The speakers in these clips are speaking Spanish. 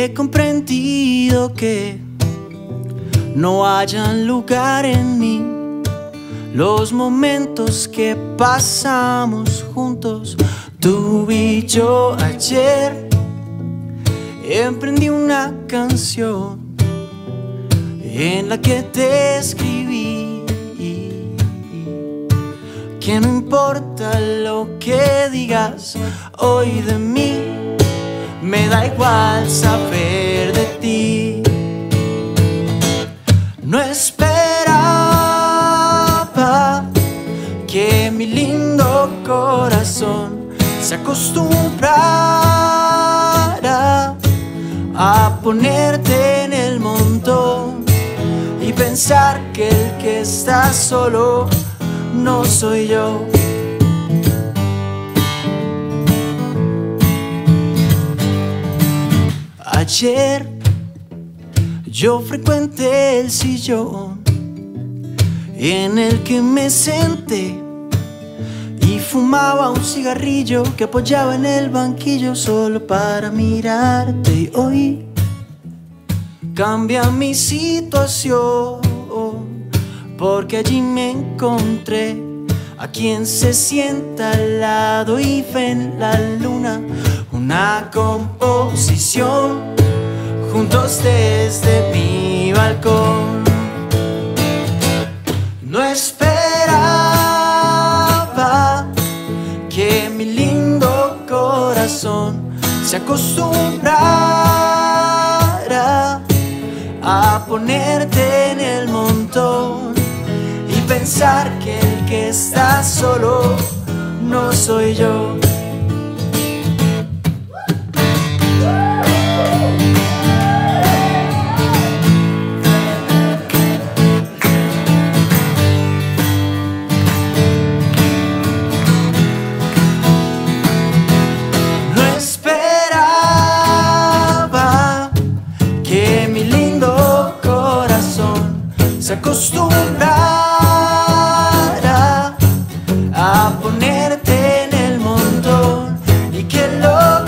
He comprendido que no hayan lugar en mí los momentos que pasamos juntos, tú y yo ayer. Emprendí una canción en la que te escribí que no importa lo que digas hoy de mí, me da igual saber de ti. No esperaba que mi lindo corazón se acostumbrara a ponerte en el montón y pensar que el que está solo no soy yo. Yo frecuenté el sillón en el que me senté y fumaba un cigarrillo que apoyaba en el banquillo solo para mirarte. Y hoy cambia mi situación porque allí me encontré a quien se sienta al lado y ve en la luna una composición juntos desde mi balcón. No esperaba que mi lindo corazón se acostumbrara a ponerte en el montón y pensar que el que está solo no soy yo. Se acostumbrara a ponerte en el montón y que lograra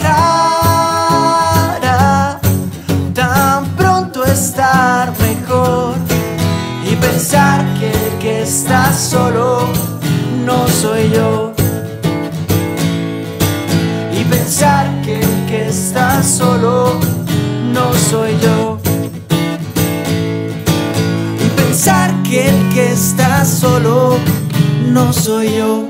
tan pronto estar mejor y pensar que el que está solo no soy yo. Y pensar que el que está solo no soy yo solo no soy yo